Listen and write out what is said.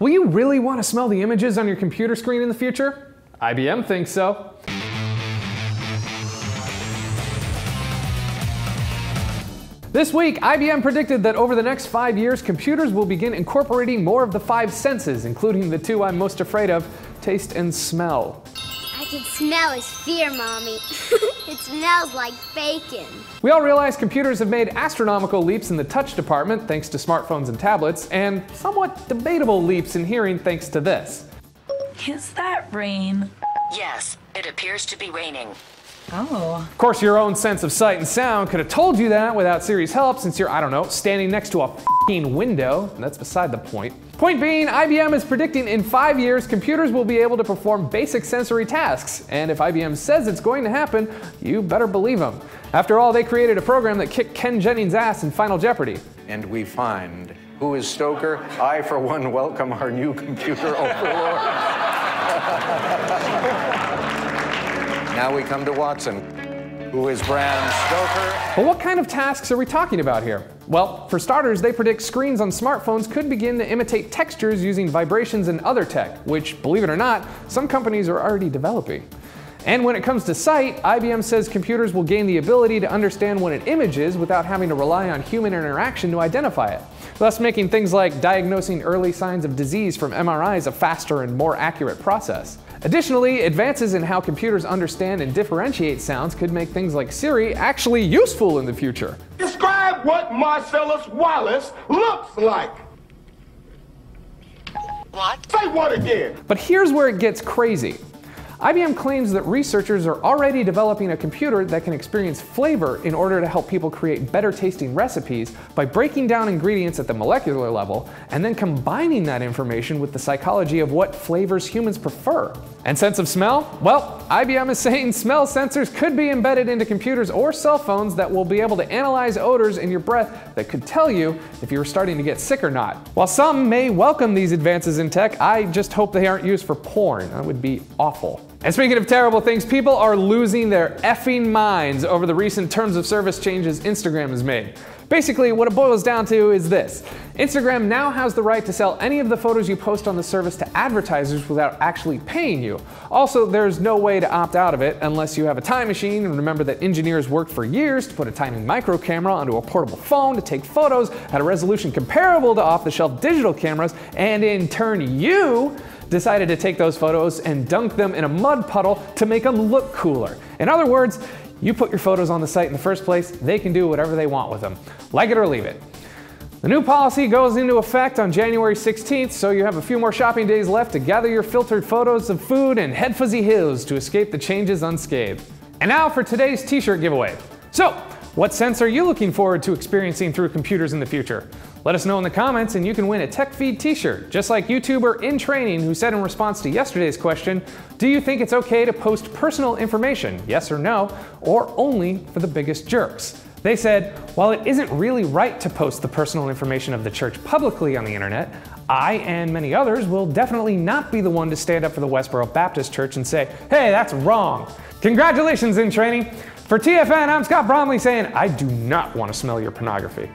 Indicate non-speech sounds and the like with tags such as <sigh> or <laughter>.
Will you really want to smell the images on your computer screen in the future? IBM thinks so. This week, IBM predicted that over the next five years, computers will begin incorporating more of the five senses, including the two I'm most afraid of taste and smell. I can smell his fear, Mommy. <laughs> it smells like bacon. We all realize computers have made astronomical leaps in the touch department thanks to smartphones and tablets, and somewhat debatable leaps in hearing thanks to this. Is that rain? Yes, it appears to be raining. Oh. Of course, your own sense of sight and sound could have told you that without Siri's help since you're, I don't know, standing next to a fing window. And that's beside the point. Point being, IBM is predicting in five years computers will be able to perform basic sensory tasks. And if IBM says it's going to happen, you better believe them. After all, they created a program that kicked Ken Jennings' ass in Final Jeopardy. And we find who is Stoker? I, for one, welcome our new computer overlord. <laughs> Now we come to Watson, who is Bram Stoker. But what kind of tasks are we talking about here? Well, for starters, they predict screens on smartphones could begin to imitate textures using vibrations and other tech, which, believe it or not, some companies are already developing. And when it comes to sight, IBM says computers will gain the ability to understand what an image is without having to rely on human interaction to identify it, thus making things like diagnosing early signs of disease from MRIs a faster and more accurate process. Additionally, advances in how computers understand and differentiate sounds could make things like Siri actually useful in the future. Describe what Marcellus Wallace looks like. What? Say what again? But here's where it gets crazy. IBM claims that researchers are already developing a computer that can experience flavor in order to help people create better tasting recipes by breaking down ingredients at the molecular level and then combining that information with the psychology of what flavors humans prefer. And sense of smell? Well, IBM is saying smell sensors could be embedded into computers or cell phones that will be able to analyze odors in your breath that could tell you if you were starting to get sick or not. While some may welcome these advances in tech, I just hope they aren't used for porn. That would be awful. And speaking of terrible things, people are losing their effing minds over the recent terms of service changes Instagram has made. Basically, what it boils down to is this Instagram now has the right to sell any of the photos you post on the service to advertisers without actually paying you. Also, there's no way to opt out of it unless you have a time machine, and remember that engineers worked for years to put a tiny micro camera onto a portable phone to take photos at a resolution comparable to off the shelf digital cameras, and in turn, you decided to take those photos and dunk them in a mud puddle to make them look cooler. In other words, you put your photos on the site in the first place, they can do whatever they want with them. Like it or leave it. The new policy goes into effect on January 16th, so you have a few more shopping days left to gather your filtered photos of food and head fuzzy hills to escape the changes unscathed. And now for today's t shirt giveaway. So, what sense are you looking forward to experiencing through computers in the future? Let us know in the comments and you can win a TechFeed t-shirt, just like YouTuber In Training who said in response to yesterday's question, do you think it's okay to post personal information, yes or no, or only for the biggest jerks? They said, while it isn't really right to post the personal information of the church publicly on the internet, I and many others will definitely not be the one to stand up for the Westboro Baptist Church and say, hey, that's wrong. Congratulations in training. For TFN, I'm Scott Bromley saying, I do not want to smell your pornography.